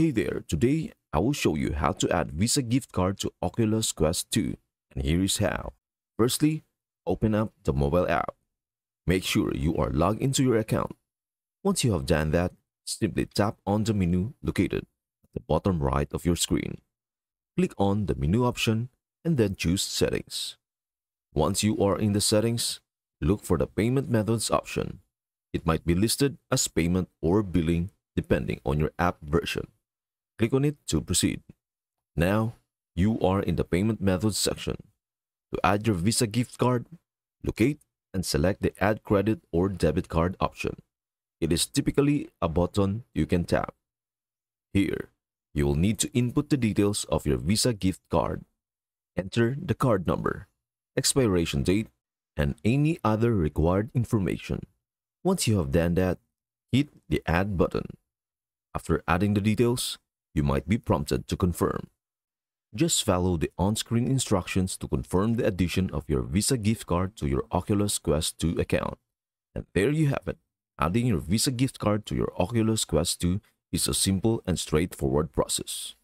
Hey there, today I will show you how to add Visa gift card to Oculus Quest 2 and here is how. Firstly, open up the mobile app. Make sure you are logged into your account. Once you have done that, simply tap on the menu located at the bottom right of your screen. Click on the menu option and then choose Settings. Once you are in the settings, look for the Payment Methods option. It might be listed as payment or billing depending on your app version. Click on it to proceed. Now, you are in the Payment Methods section. To add your Visa gift card, locate and select the Add Credit or Debit Card option. It is typically a button you can tap. Here, you will need to input the details of your Visa gift card. Enter the card number, expiration date, and any other required information. Once you have done that, hit the Add button. After adding the details, you might be prompted to confirm. Just follow the on-screen instructions to confirm the addition of your Visa gift card to your Oculus Quest 2 account. And there you have it. Adding your Visa gift card to your Oculus Quest 2 is a simple and straightforward process.